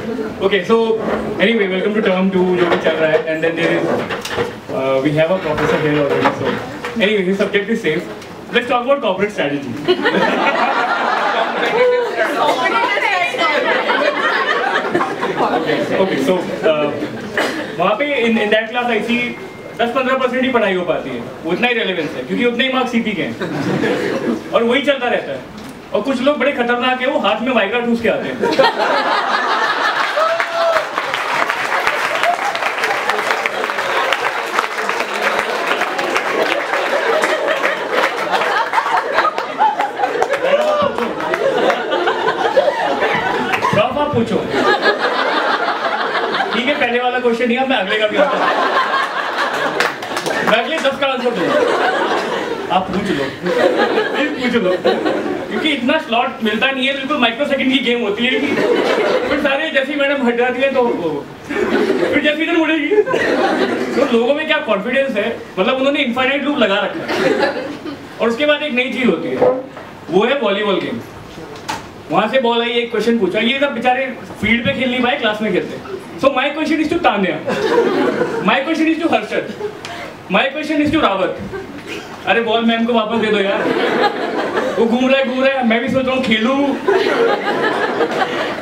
Okay, so anyway, welcome to term two जो भी चल रहा है and then there is uh, we have a professor here already. So anyway, his subject is safe. Let's talk about corporate strategy. okay, so uh, वहाँ पे in in that class I see 10-15 percent ही पढ़ाई हो पाती है उतना ही relevance है क्योंकि उतने ही मार्क्स सीपी के हैं और वही चलता रहता है और कुछ लोग बड़े खतरनाक है वो हाथ में वाइग्रा ठूस के आते हैं पूछो। ठीक है, पहले वाला क्वेश्चन नहीं मैं अगले का भी आता मैं अगले दस का आंसर दूँगा। आप पूछ लो। पूछ लो। क्योंकि इतना स्लॉट मिलता नहीं है, बिल्कुल माइक्रो सेकंड की गेम होती है फिर सारे जैसी मैडम हट जाती है तो फिर जैसी इधर मुड़ेगी। तो लोगों में क्या कॉन्फिडेंस है? मतलब उन्होंने इन्फाइनाइट लूप लगा रखा है। और उसके बाद एक नई चीज़ होती है। वो है वॉलीबॉल गेम वहाँ से बॉल आई एक क्वेश्चन पूछा। ये सब बेचारे फ़ील्ड पे खेल नहीं पाए क्लास में खेलते। So my question is to Tanya. My question is to Harshad. My question is to Rawat. अरे बॉल मैम को वापस दे दो यार। वो घूम रहा है घूम रहा है। मैं भी सोच रहा हूँ खेलू।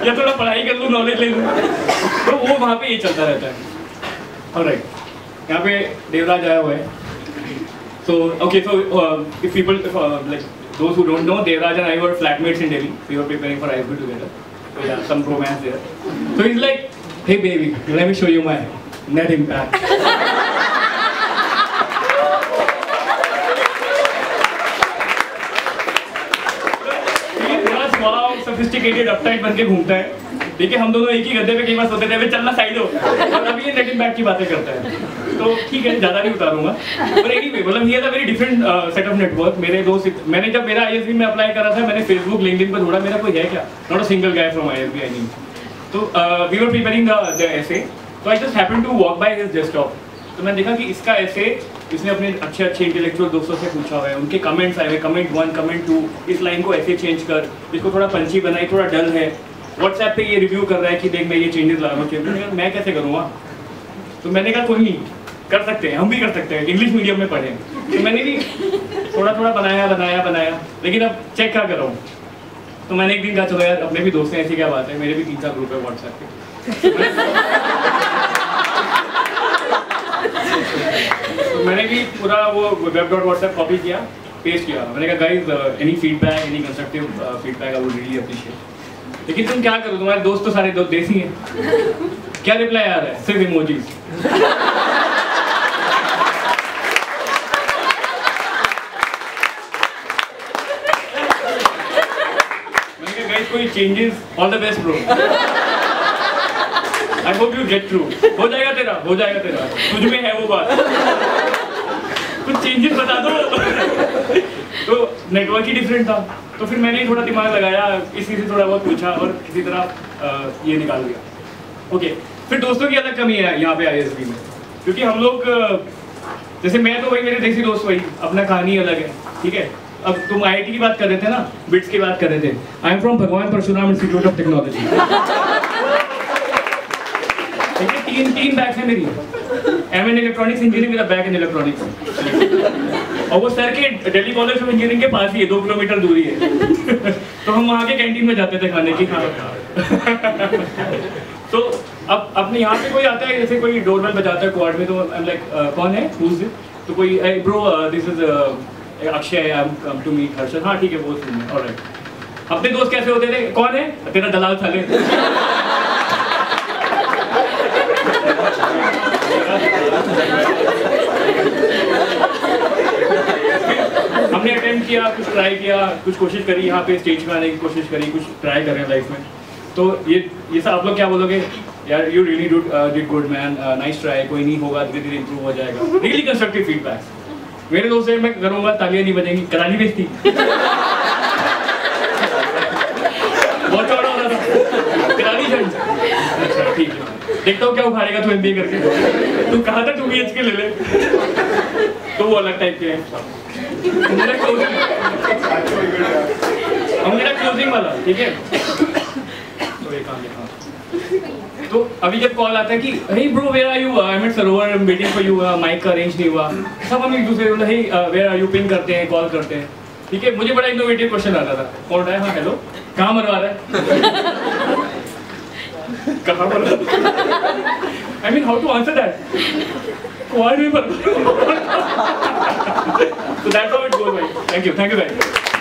या थोड़ा पढ़ाई कर लूँ नॉलेज ले लूँ। तो वो वहाँ पे ये चलता रहता है। ऑलराइट यहाँ पे देवराज आया हुआ है। So okay so if, uh, like those who don't know, Devraj and I were flatmates in Delhi. We were preparing for ISB together. So yeah, some romance there. So he's like, hey baby, let me show you my net impact. sophisticated, uptight बन के घूमता है देखिए, हम दोनों एक ही गद्दे पे कई बार सोते थे चलना साइड हो। और अभी ये नेट इम्पैक्ट की बातें करता है। तो ठीक है, ज़्यादा नहीं उतारूँगा। पर एनीवे मतलब has a very different set of network मेरे दोस्त मैंने जब मेरा आईएसबी में अप्लाई करा था, मैंने फेसबुक लिंक्डइन पर ढूंढा, मेरा कोई है क्या? Not a single guy from ISB I तो we were preparing the essay तो I just happened to walk by his desktop तो मैंने देखा कि इसका ऐसे इसने अपने अच्छे अच्छे इंटेलेक्चुअल दोस्तों से पूछा हुआ है। उनके कमेंट्स आए हुए कमेंट वन कमेंट टू इस लाइन को ऐसे चेंज कर, इसको थोड़ा पंची बनाई, थोड़ा डल है। व्हाट्सएप पे ये रिव्यू कर रहा है कि देख, मैं ये चेंजेस ला रहा हूँ, मैं कैसे करूँगा? तो मैंने कहा, कोई नहीं, कर सकते हैं, हम भी कर सकते हैं इंग्लिश मीडियम में पढ़े। तो मैंने भी थोड़ा थोड़ा बनाया बनाया बनाया, लेकिन अब चेक क्या कर रहा हूँ? तो मैंने एक दिन कहा, चलो यार, अपने भी दोस्त हैं, ऐसी क्या बात है? मेरे भी तीन चार ग्रुप है व्हाट्सएप पे तो मैंने भी पूरा वो वेब डॉट व्हाट्सएप कॉपी किया पेस्ट किया। मैंने कहा guys any feedback any constructive feedback I would really appreciate लेकिन तुम क्या करो तुम्हारे दोस्त तो सारे दोस्त देसी हैं। क्या रिप्लाई आ रहा है? सिर्फ़ इमोजीज कोई changes all the best bro I hope you get through हो जाएगा तेरा, हो जाएगा तेरा। तुझ में है वो बात। कुछ चेंजेस बता दो। तो नेटवर्क ही डिफरेंट था। तो फिर मैंने थोड़ा दिमाग लगाया, इसी से थोड़ा बहुत पूछा और किसी तरह ये निकाल दिया। ओके फिर दोस्तों की अलग कमी है यहाँ पे आईएसबी में। क्योंकि हम लोग जैसे मैं तो वही, मेरे देसी दोस्त वही, अपना कहानी अलग है, ठीक है? अब तुम आईआईटी की बात कर रहे थे ना बिट्स की बात कर रहे थे। आई एम फ्रॉम भगवान परशुराम इंस्टीट्यूट ऑफ़ टेक्नोलॉजी तीन तीन बैग है मेरी। एम एन इलेक्ट्रॉनिक्स इंजीनियरिंग मेरा बैग इन इलेक्ट्रॉनिक्स और वो सर के दिल्ली कॉलेज ऑफ़ इंजीनियरिंग के पास ही है, दो किलोमीटर दूरी है। तो हम वहाँ के कैंटीन में जाते थे खाने की। हाँ तो अब अपने यहाँ पे कोई आता है, जैसे कोई डोरबेल बजाता है क्वार्ड में तो आई एम लाइक कौन है? It? तो कोई bro this is Akshay I am come to meet Harshad हाँ ठीक है, वो ऑलराइट अपने दोस्त कैसे होते थे? कौन है? तेरा दलाल साले किया, कुछ ट्राई किया, कुछ कोशिश करी यहाँ पे स्टेज पे आने की कोशिश करी, कुछ ट्राई कर लाइफ में। तो ये ये सब आप लोग क्या बोलोगे? यार you really did good man nice try कोई नहीं होगा, धीरे धीरे इंप्रूव हो जाएगा। रियली कंस्ट्रक्टिव फीडबैक मेरे दोस्त मैं करूँगा, तालियाँ नहीं बजेंगी। करानी बेचती। अच्छा देखता हूँ क्या उखाड़ेगा तू एमबीए करके। तू कहा था? टू बी के ले ले। तो वो अलग टाइप के हैं। वाला, ठीक है? तो ये काम तो अभी जब कॉल आता है कि hey bro where are you I am at Sarovar waiting for you mic का अरेंज नहीं हुआ। सब हम एक दूसरे पिन करते हैं कॉल करते हैं। ठीक है? मुझे बड़ा इनोवेटिव क्वेश्चन आता था। कौन रहा है हाँ हेलो कहाँ मरवा रहा है? कहाँ मरवा I mean, how to answer that? Coal member. so that's how it goes, by. Thank you. Thank you, guys.